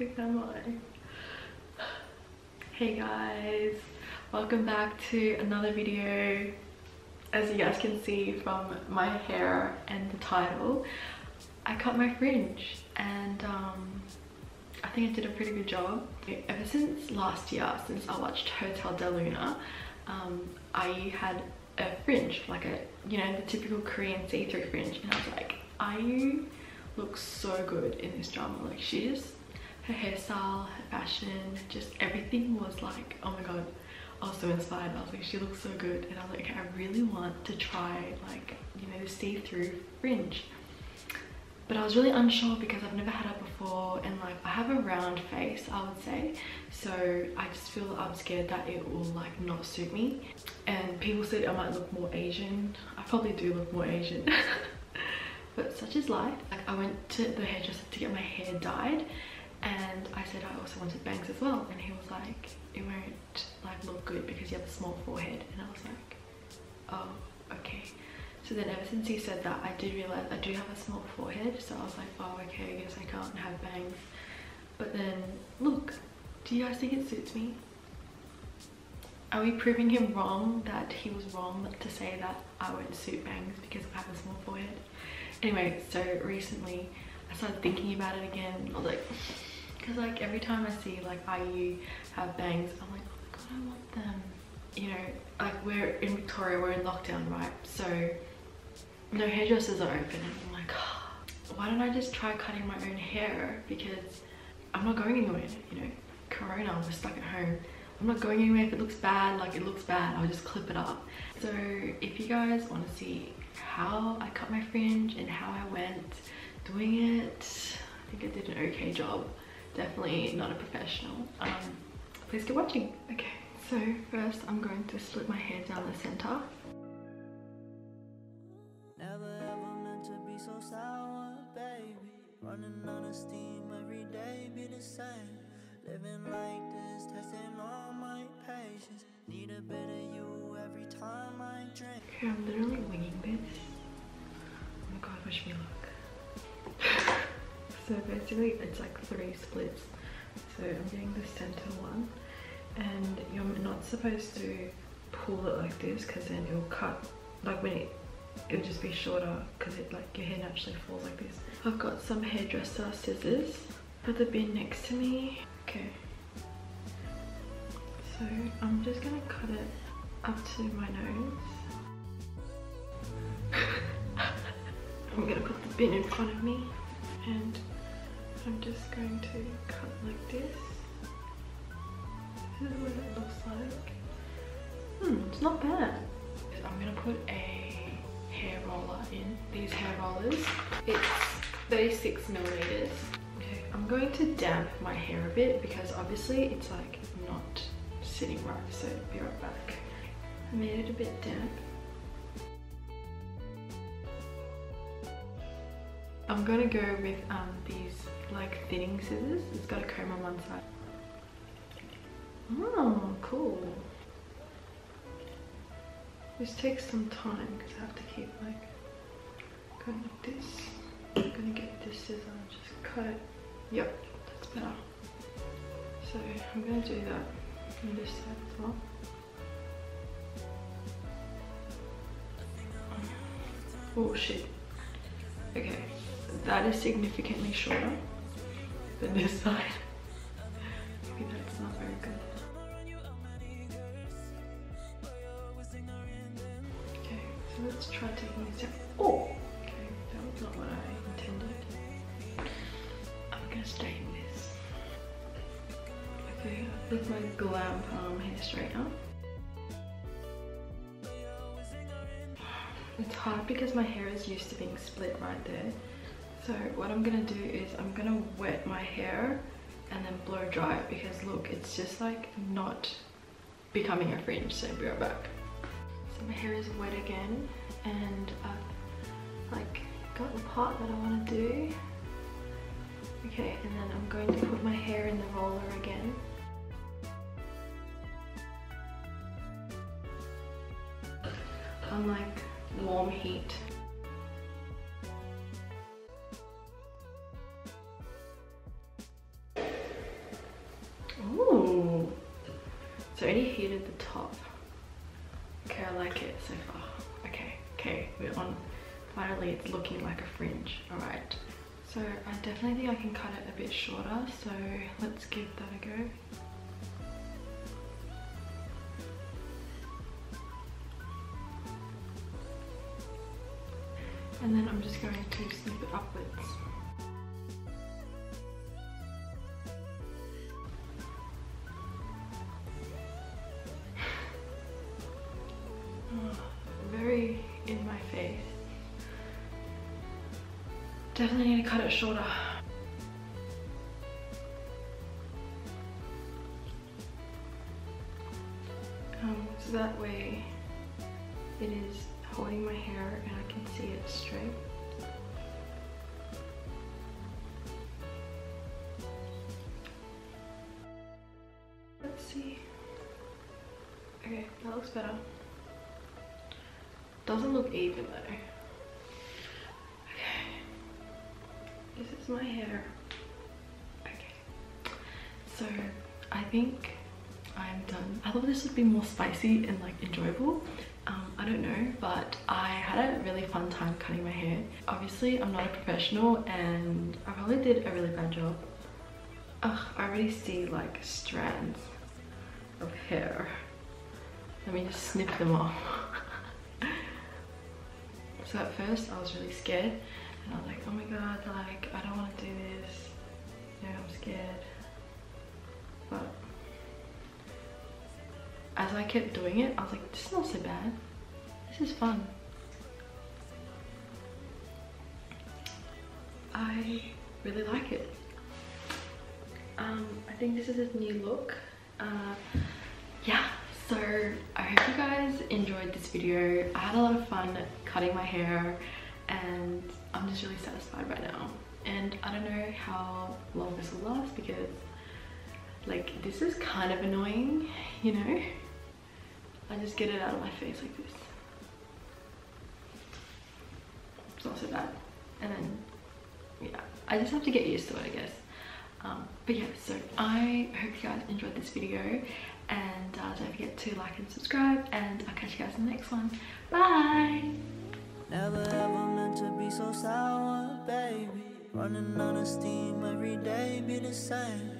am I? Hey guys, welcome back to another video. As you guys can see from my hair and the title, I cut my fringe and um, I think I did a pretty good job. Ever since last year, since I watched Hotel Del Luna, um, I had a fringe, like a, you know, the typical Korean see-through fringe. And I was like, IU looks so good in this drama. Like she just, her hairstyle, her fashion, just everything was like, oh my God, I was so inspired. I was like, she looks so good. And I was like, I really want to try like, you know, the see-through fringe. But I was really unsure because I've never had it before and like I have a round face I would say. So I just feel I'm scared that it will like not suit me. And people said I might look more Asian. I probably do look more Asian. But such is life. Like I went to the hairdresser to get my hair dyed and I said I also wanted bangs as well and he was like it won't like look good because you have a small forehead and I was like oh okay so then ever since he said that, I did realize I do have a small forehead. So I was like, oh, okay, I guess I can't have bangs. But then, look, do you guys think it suits me? Are we proving him wrong that he was wrong to say that I won't suit bangs because I have a small forehead? Anyway, so recently I started thinking about it again. I was like, because like every time I see like IU have bangs, I'm like, oh my god, I want them. You know, like we're in Victoria, we're in lockdown, right? So no hairdressers are open and I'm like, oh, why don't I just try cutting my own hair because I'm not going anywhere, you know, corona, we're stuck at home. I'm not going anywhere if it looks bad, like it looks bad, I'll just clip it up. So if you guys want to see how I cut my fringe and how I went doing it, I think I did an okay job. Definitely not a professional. Um, please keep watching. Okay, so first I'm going to split my hair down the center. Running out of steam every day be the same. Living like this, testing all my patience. Need a bit of you every time I drink. Okay, I'm literally winging this. Oh my god, wish me luck. So basically, it's like three splits. So I'm getting the center one. And you're not supposed to pull it like this because then it'll cut. Like when it it'll just be shorter because it like your hair naturally falls like this. I've got some hairdresser scissors. Put the bin next to me. Okay. So I'm just gonna cut it up to my nose. I'm gonna put the bin in front of me and I'm just going to cut like this. This is what it looks like. Hmm, it's not bad. I'm gonna put a hair roller in these hair rollers it's 36 millimeters okay i'm going to damp my hair a bit because obviously it's like not sitting right so be right back i made it a bit damp i'm gonna go with um, these like thinning scissors it's got a comb on one side oh cool this takes some time because I have to keep like going like this. I'm gonna get this scissor and just cut it. Yep, that's better. So I'm gonna do that on this side as well. Oh shit. Okay, that is significantly shorter than this side. Maybe that's not very good. Okay, so let's try taking this out. Oh! Okay, that was not what I intended. I'm gonna straighten this. Okay, with my Glam Palm hair straightener. It's hard because my hair is used to being split right there. So what I'm gonna do is I'm gonna wet my hair and then blow dry it because look, it's just like not becoming a fringe. So be right back So my hair is wet again and I've like got the part that I want to do. Okay, and then I'm going to put my hair in the roller again. On like warm heat. Completed the top. Okay, I like it so far. Okay, okay, we're on. Finally, it's looking like a fringe. All right. So I definitely think I can cut it a bit shorter. So let's give that a go. And then I'm just going to snip it upwards. Definitely need to cut it shorter. Um, so that way it is holding my hair and I can see it straight. Let's see. Okay, that looks better. Doesn't look even though. Is my hair. Okay. So I think I'm done. I thought this would be more spicy and like enjoyable. Um, I don't know, but I had a really fun time cutting my hair. Obviously, I'm not a professional and I probably did a really bad job. Ugh, I already see like strands of hair. Let me just snip them off. So at first I was really scared and I was like, oh my god, like I don't want to do this. Yeah, I'm scared. But as I kept doing it, I was like, this is not so bad. This is fun. I really like it. Um, I think this is a new look. Uh, yeah, so I hope you guys enjoyed this video. I had a lot of fun cutting my hair and I'm just really satisfied right now. And I don't know how long this will last because like this is kind of annoying, you know? I just get it out of my face like this. It's not so bad. And then, yeah, I just have to get used to it, I guess. Um, but yeah, so I hope you guys enjoyed this video and uh, don't forget to like and subscribe and I'll catch you guys in the next one. Bye! Never ever meant to be so sour, baby. Running on a steam every day be the same